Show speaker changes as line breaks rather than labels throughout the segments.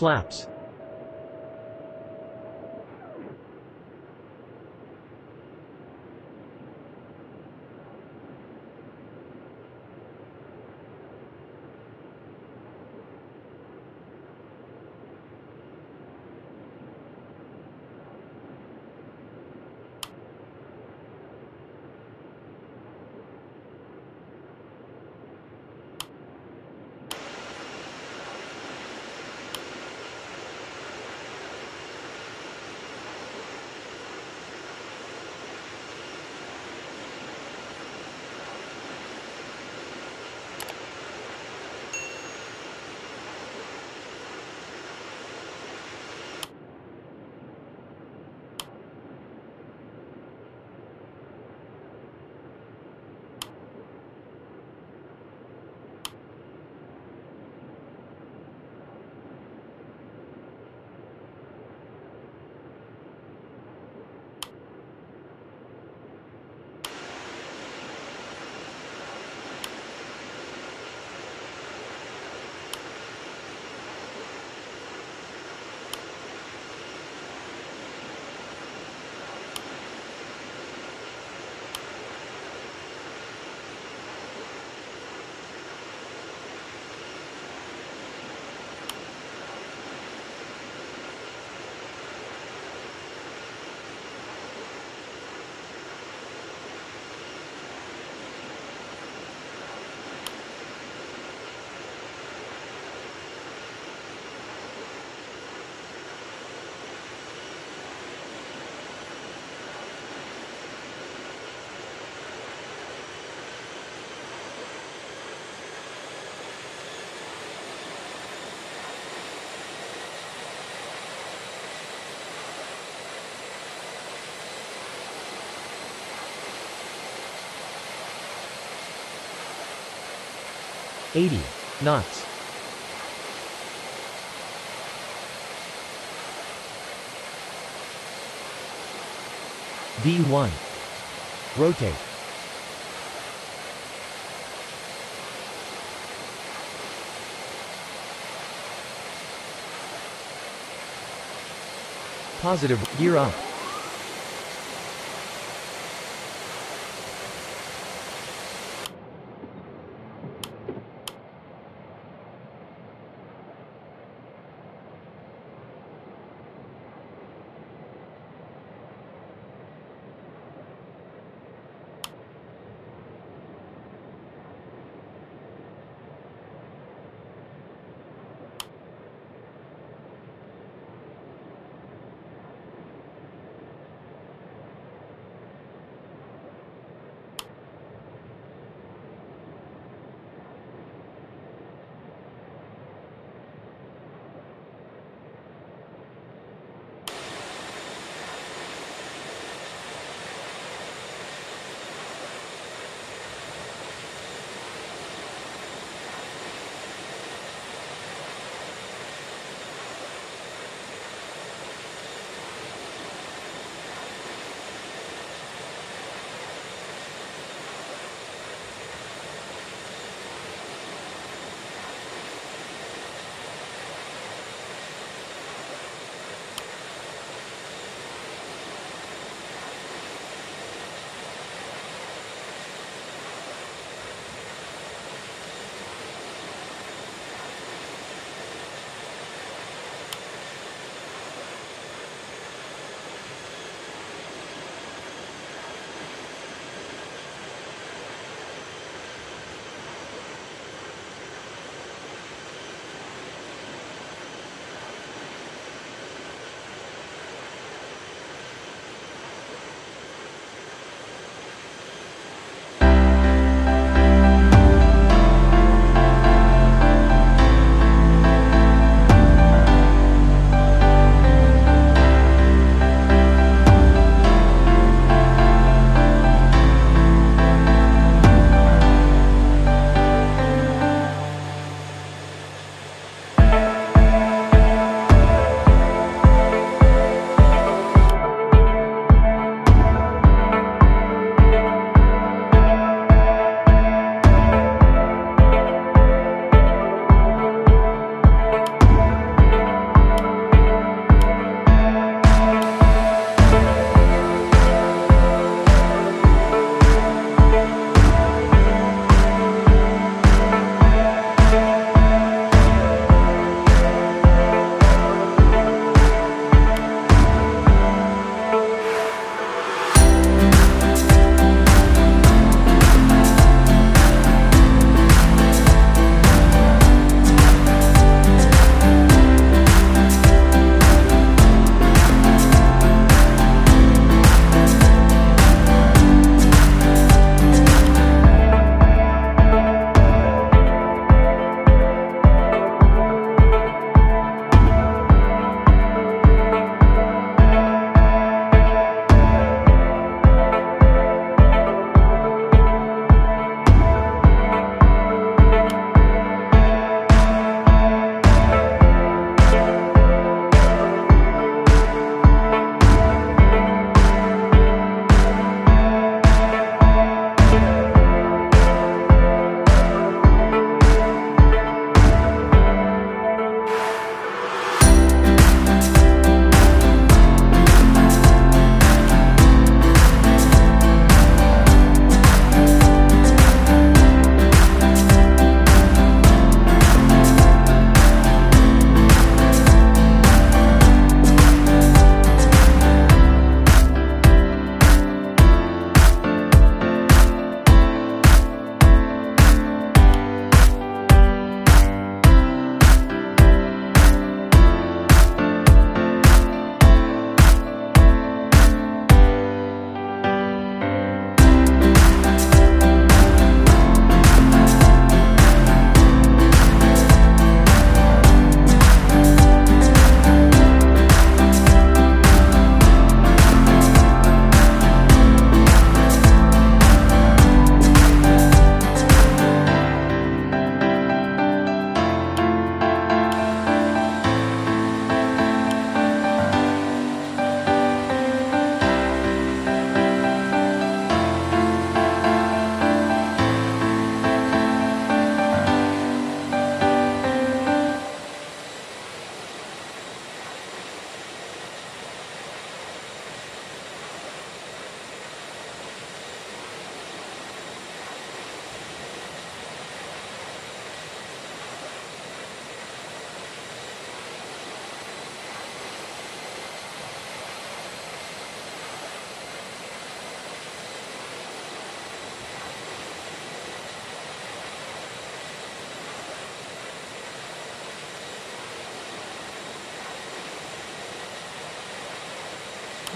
Flaps Eighty knots. V1 Rotate. Positive, gear up.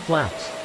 Flaps.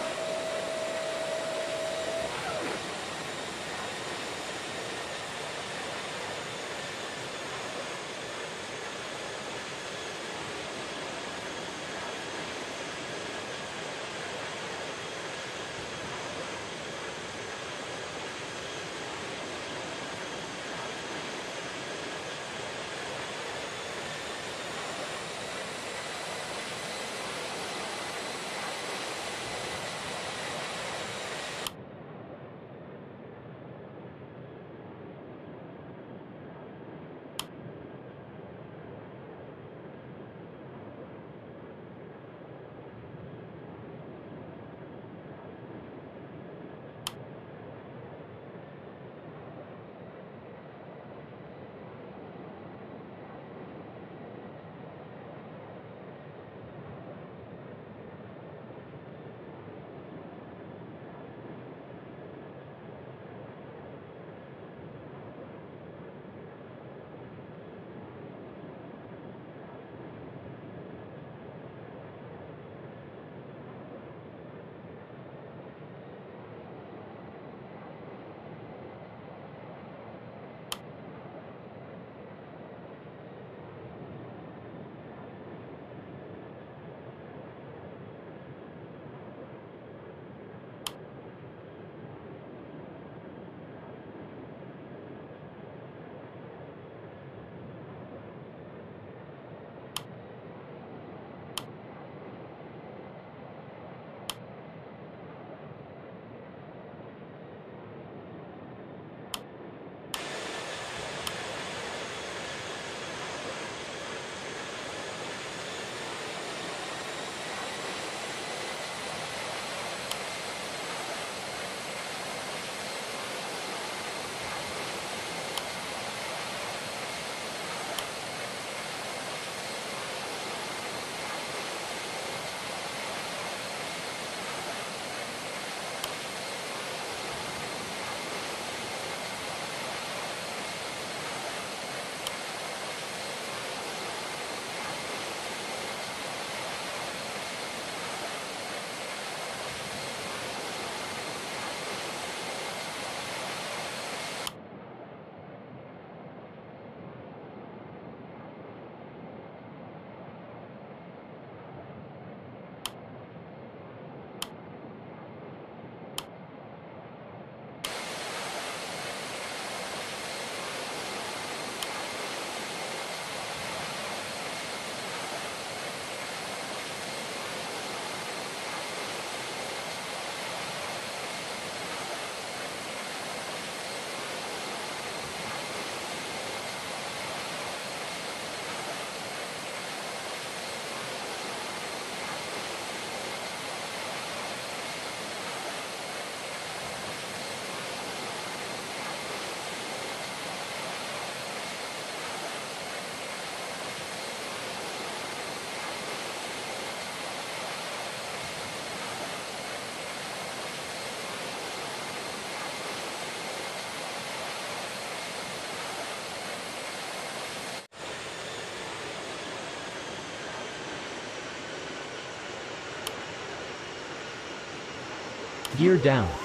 Gear down.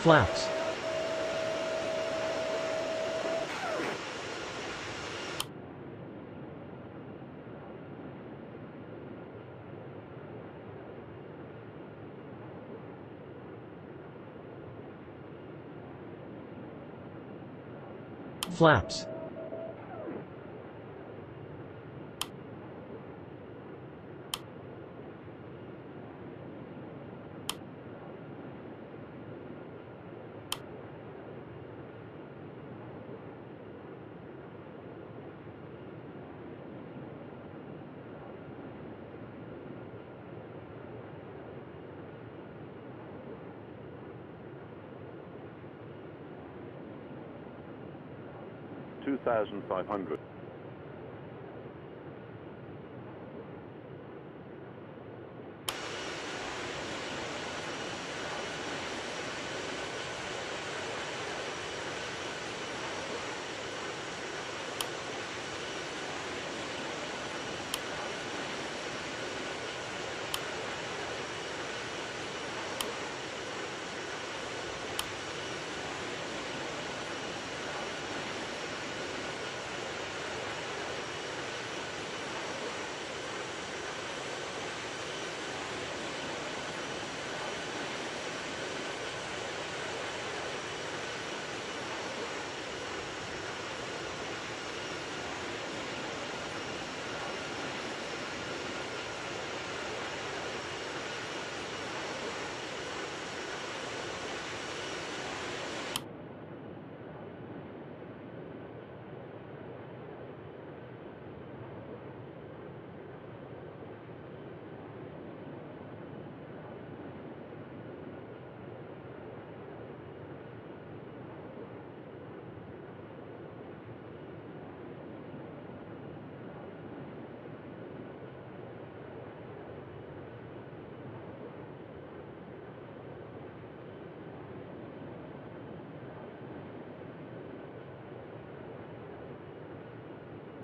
Flaps. Flaps.
2,500.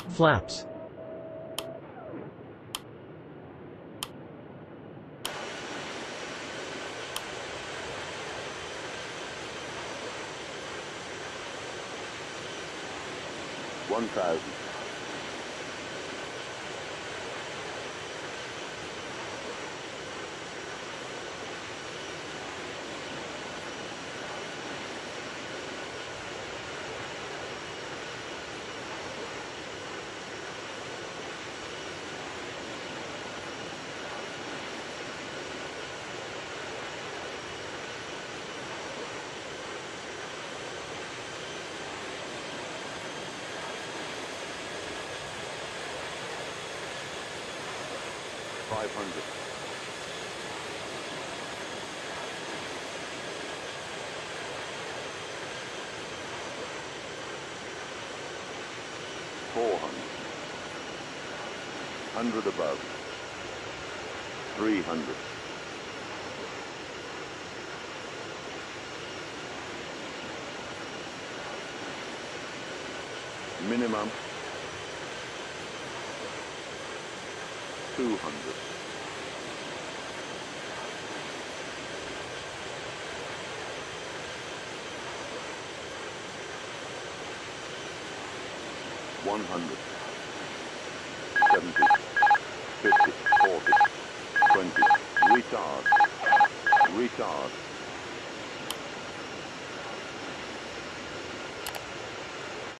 Flaps.
One thousand. Five hundred. Four hundred. Hundred above. Three hundred. Minimum. Two 100.